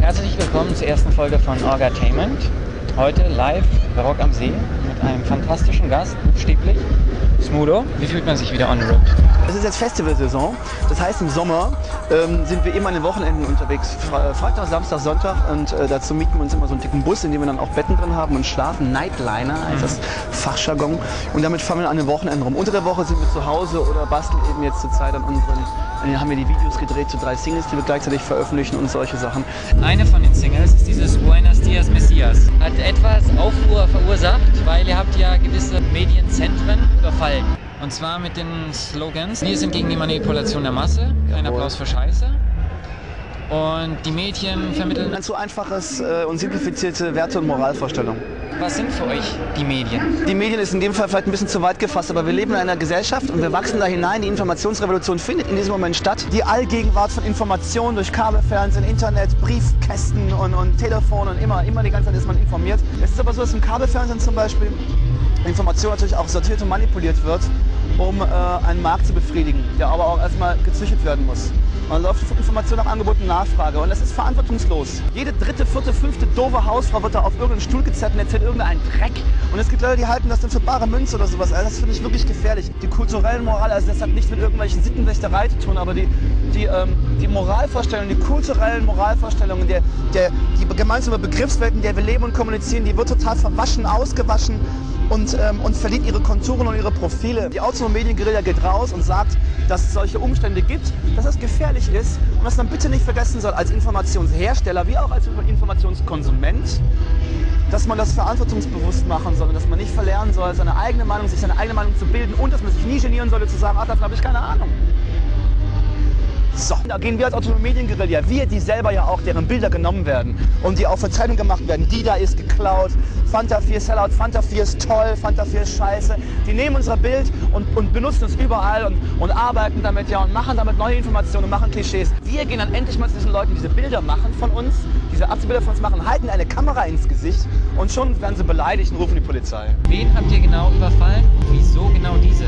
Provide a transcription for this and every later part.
Herzlich willkommen zur ersten Folge von Orgatainment. Heute live bei Rock am See mit einem fantastischen Gast, buchstäblich, Smudo. Wie fühlt man sich wieder on the road? Es ist jetzt Festivalsaison. Das heißt, im Sommer ähm, sind wir immer an den Wochenenden unterwegs. Fre- Freitag, Samstag, Sonntag. Und äh, dazu mieten wir uns immer so einen dicken Bus, in dem wir dann auch Betten drin haben und schlafen. Nightliner heißt das Fachjargon. Und damit fahren wir an den Wochenenden rum. Unter der Woche sind wir zu Hause oder basteln eben jetzt zur Zeit an unseren. Dann haben wir die Videos gedreht zu drei Singles, die wir gleichzeitig veröffentlichen und solche Sachen. Eine von den Singles ist dieses Buenos Dias Messias. Hat etwas Aufruhr verursacht, weil ihr habt ja gewisse Medienzentren überfallen. Und zwar mit den Slogans, wir sind gegen die Manipulation der Masse, kein. Applaus für Scheiße. Und die Medien vermitteln, Ein zu einfaches äh, und simplifizierte Werte- und Moralvorstellung. was sind für euch die Medien? Die Medien ist in dem Fall vielleicht ein bisschen zu weit gefasst, aber wir leben in einer Gesellschaft und wir wachsen da hinein. Die Informationsrevolution findet in diesem Moment statt. Die Allgegenwart von Informationen durch Kabelfernsehen, Internet, Briefkästen und, und Telefon und immer, immer die ganze Zeit ist man informiert. Es ist aber so, dass im Kabelfernsehen zum Beispiel Information natürlich auch sortiert und manipuliert wird, um äh, einen Markt zu befriedigen, der aber auch erstmal gezüchtet werden muss. Man läuft von Information nach Angebot und Nachfrage und das ist verantwortungslos. Jede dritte, vierte, fünfte doofe Hausfrau wird da auf irgendeinen Stuhl gezerrt und erzählt irgendeinen Dreck. Und es gibt Leute, die halten das dann für bare Münze oder sowas. Also das finde ich wirklich gefährlich. Die kulturelle Moral, also das hat nichts mit irgendwelchen Sittenwächterei zu tun, aber die, die, ähm, die Moralvorstellungen, die kulturellen Moralvorstellungen, der, der, die gemeinsame Begriffswelt, in der wir leben und kommunizieren, die wird total verwaschen, ausgewaschen und, ähm, und verliert ihre Konturen und ihre Profile. Die autonome Medienguerilla geht raus und sagt, dass es solche Umstände gibt, dass es gefährlich ist und dass man bitte nicht vergessen soll, als Informationshersteller wie auch als Informationskonsument, dass man das verantwortungsbewusst machen soll und dass man nicht verlernen soll, seine eigene Meinung, sich seine eigene Meinung zu bilden und dass man sich nie genieren sollte zu sagen, ach, davon habe ich keine Ahnung. So, da gehen wir als autonome Medienguerilla, wir, die selber ja auch, deren Bilder genommen werden und die auch für Zeitung gemacht werden. Die da ist geklaut, Fanta 4 Sellout, Fanta 4 ist toll, Fanta 4 ist scheiße. Die nehmen unser Bild und, und benutzen es überall und, und arbeiten damit ja und machen damit neue Informationen und machen Klischees. Wir gehen dann endlich mal zu diesen Leuten, die diese Bilder machen von uns, diese Abziehbilder von uns machen, halten eine Kamera ins Gesicht und schon werden sie beleidigt und rufen die Polizei. Wen habt ihr genau überfallen? Wieso genau diese?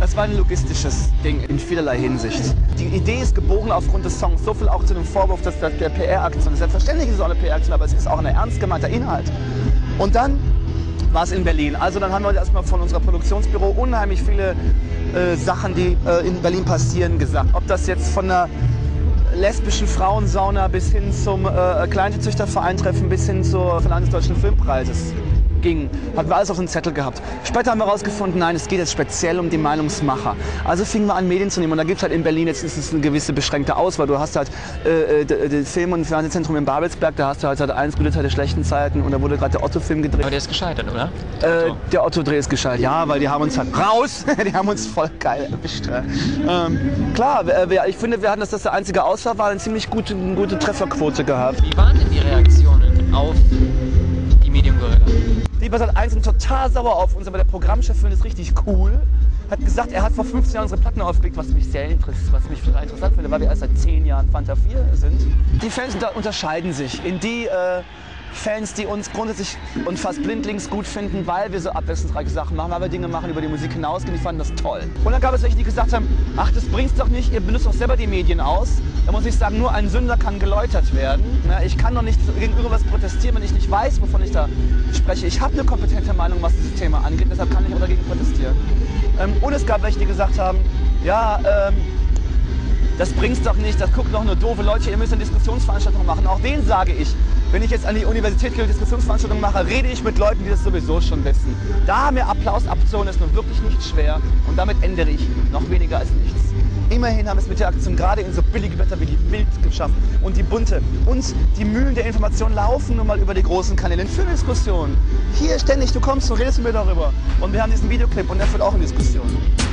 Das war ein logistisches Ding in vielerlei Hinsicht. Die Idee ist geboren aufgrund des Songs. So viel auch zu dem Vorwurf dass das der PR-Aktion ist. Selbstverständlich ist es auch eine PR-Aktion, aber es ist auch ein ernst gemeinter Inhalt. Und dann war es in Berlin. Also dann haben wir erstmal von unserer Produktionsbüro unheimlich viele äh, Sachen, die äh, in Berlin passieren, gesagt. Ob das jetzt von einer lesbischen Frauensauna bis hin zum äh, Kleintierzüchterverein-Treffen bis hin zur Verleihung des Deutschen Filmpreises ging. Hatten wir alles auf dem Zettel gehabt. Später haben wir herausgefunden, nein, es geht jetzt speziell um die Meinungsmacher. Also fingen wir an, Medien zu nehmen. Und da gibt es halt in Berlin, jetzt ist es eine gewisse beschränkte Auswahl. Du hast halt äh, äh, das Film- und Fernsehzentrum in Babelsberg, da hast du halt seit eins gute Teile schlechten Zeiten und da wurde gerade der Otto-Film gedreht. Aber der ist gescheitert, oder? Äh, der Otto-Dreh ist geschaltet. Ja, weil die haben uns halt raus. die haben uns voll geil erwischt. Ähm, klar, wir, wir, ich finde, wir hatten, dass das der einzige Auswahl war, eine ziemlich gute, gute Trefferquote gehabt. Wie waren denn die Reaktionen auf die Mediengorilla? Die Sat 1 sind total sauer auf uns, aber der Programmchef findet es richtig cool. Hat gesagt, er hat vor 15 Jahren unsere Platten aufgelegt, was mich sehr interessiert, was mich total interessant finde, weil wir erst seit 10 Jahren Fanta 4 sind. Die Fans unter unterscheiden sich in die äh, Fans, die uns grundsätzlich und fast blindlings gut finden, weil wir so abwechslungsreiche Sachen machen, weil wir Dinge machen, über die Musik hinausgehen, die fanden das toll. Und dann gab es welche, die gesagt haben, ach, das bringt's doch nicht, ihr benutzt doch selber die Medien aus. Da muss ich sagen, nur ein Sünder kann geläutert werden. Ich kann doch nicht gegen irgendwas protestieren, wenn ich nicht weiß, wovon ich da spreche. Ich habe eine kompetente Meinung, was dieses Thema angeht, deshalb kann ich auch dagegen protestieren. Ähm, und es gab welche, die gesagt haben, ja, ähm, das bringt's doch nicht, das gucken doch nur doofe Leute, ihr müsst eine Diskussionsveranstaltung machen. Auch denen sage ich, wenn ich jetzt an die Universität gehe und Diskussionsveranstaltungen mache, rede ich mit Leuten, die das sowieso schon wissen. Da mir Applaus abzuholen, ist nun wirklich nicht schwer und damit ändere ich noch weniger als nichts. Immerhin haben wir es mit der Aktion gerade in so billige Blätter wie die Bild geschafft und die bunte. Und die Mühlen der Information laufen nun mal über die großen Kanäle für Diskussionen. Hier ständig, du kommst und redest mit mir darüber. Und wir haben diesen Videoclip und der führt auch in Diskussionen.